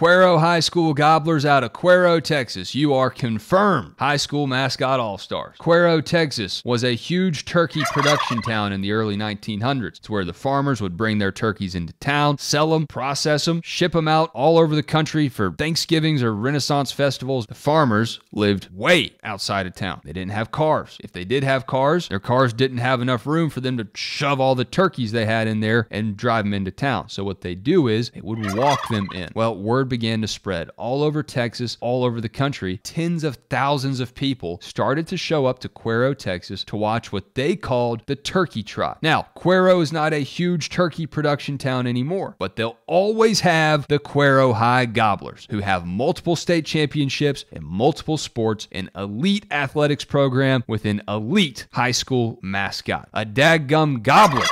Cuero High School Gobblers out of Cuero, Texas. You are confirmed high school mascot all stars. Cuero, Texas was a huge turkey production town in the early 1900s. It's where the farmers would bring their turkeys into town, sell them, process them, ship them out all over the country for Thanksgivings or Renaissance festivals. The farmers lived way outside of town. They didn't have cars. If they did have cars, their cars didn't have enough room for them to shove all the turkeys they had in there and drive them into town. So what they do is they would walk them in. Well, word began to spread all over Texas, all over the country. Tens of thousands of people started to show up to Cuero, Texas to watch what they called the turkey trot. Now, Cuero is not a huge turkey production town anymore, but they'll always have the Cuero High Gobblers who have multiple state championships in multiple sports, an elite athletics program with an elite high school mascot. A daggum gobbler